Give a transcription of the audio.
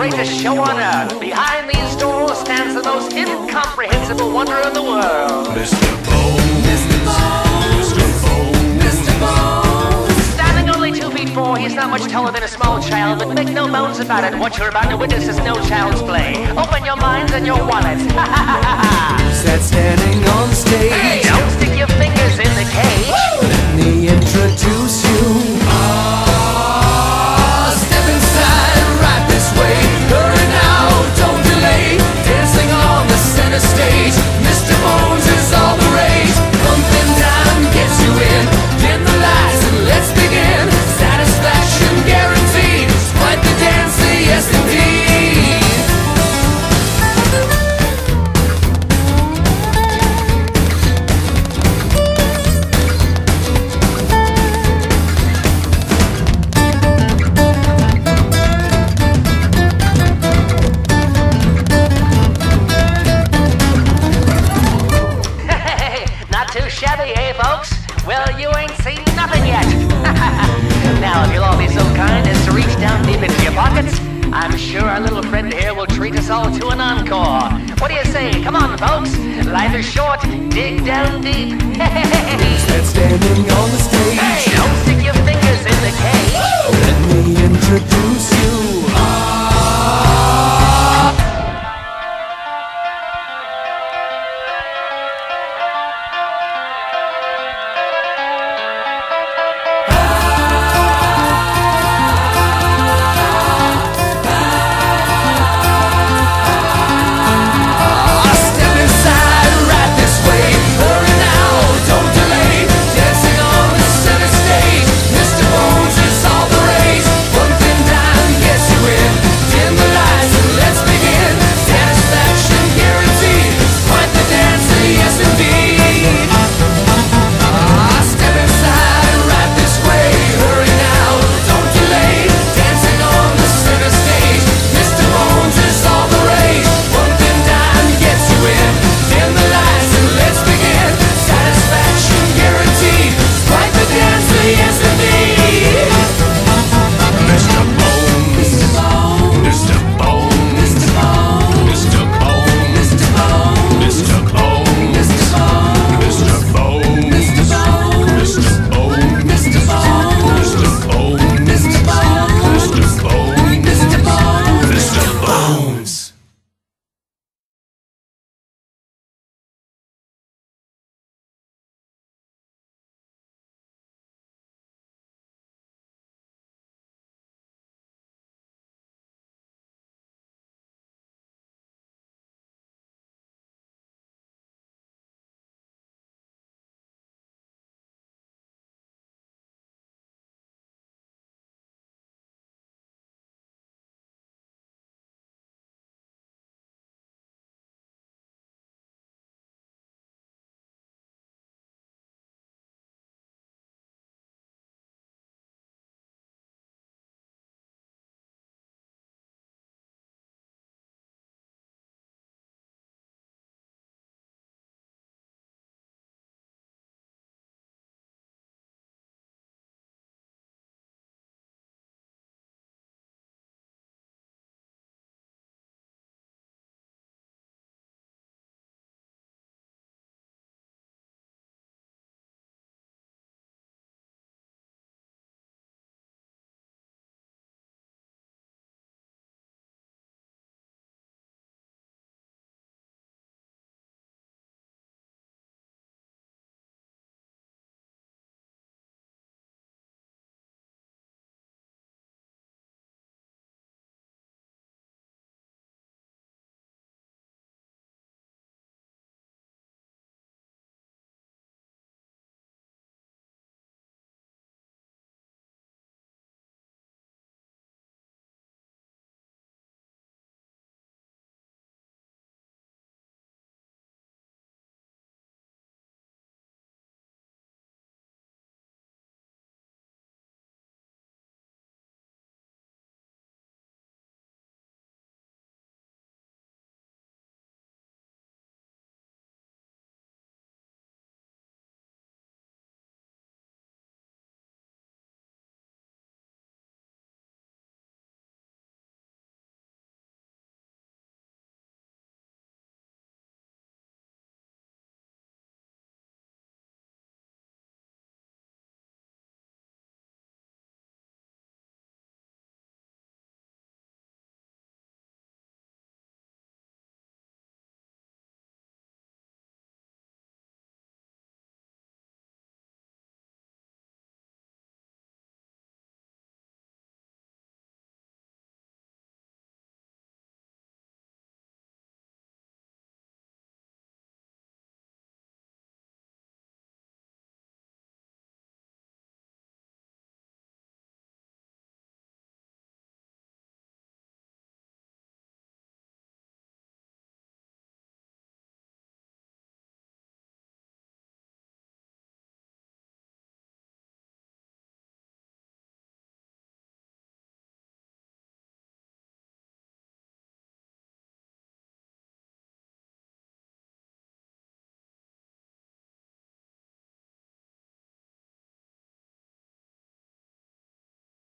greatest show on earth. Behind these doors stands the most incomprehensible wonder in the world. Mr. Bones. Mr. Bones. Mr. Bones. Mr. Bones. Standing only two feet four, he's not much taller than a small child, but make no bones about it. What you're about to witness is no child's play. Open your minds and your wallets. Who's that standing on stage? Hey, don't stick your fingers in the cage. Let me introduce you. folks? Well, you ain't seen nothing yet. now, if you'll all be so kind as to reach down deep into your pockets, I'm sure our little friend here will treat us all to an encore. What do you say? Come on, folks. Life is short. Dig down deep. Standing on the stage. Hey, don't stick your fingers in the cage. Let me introduce you.